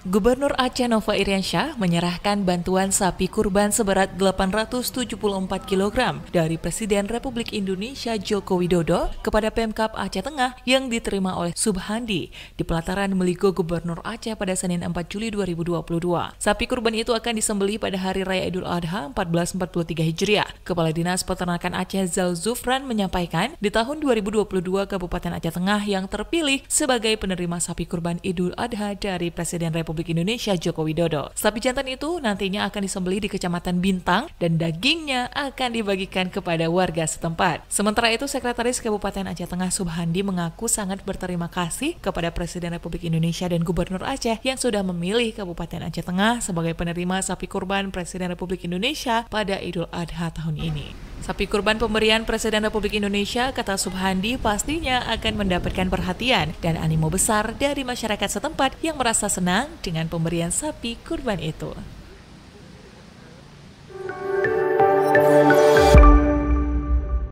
Gubernur Aceh Nova Iriansyah menyerahkan bantuan sapi kurban seberat 874 kg dari Presiden Republik Indonesia Joko Widodo kepada Pemkap Aceh Tengah yang diterima oleh Subhandi di pelataran Meligo Gubernur Aceh pada Senin 4 Juli 2022. Sapi kurban itu akan disembelih pada Hari Raya Idul Adha 1443 Hijriah. Kepala Dinas Peternakan Aceh Zal Zufran menyampaikan di tahun 2022 Kabupaten Aceh Tengah yang terpilih sebagai penerima sapi kurban Idul Adha dari Presiden Republik Republik Indonesia Joko Widodo. Sapi jantan itu nantinya akan disembelih di Kecamatan Bintang dan dagingnya akan dibagikan kepada warga setempat. Sementara itu, Sekretaris Kabupaten Aceh Tengah Subhandi mengaku sangat berterima kasih kepada Presiden Republik Indonesia dan Gubernur Aceh yang sudah memilih Kabupaten Aceh Tengah sebagai penerima sapi kurban Presiden Republik Indonesia pada Idul Adha tahun ini. Sapi kurban pemberian Presiden Republik Indonesia, kata Subhandi, pastinya akan mendapatkan perhatian dan animo besar dari masyarakat setempat yang merasa senang dengan pemberian sapi kurban itu.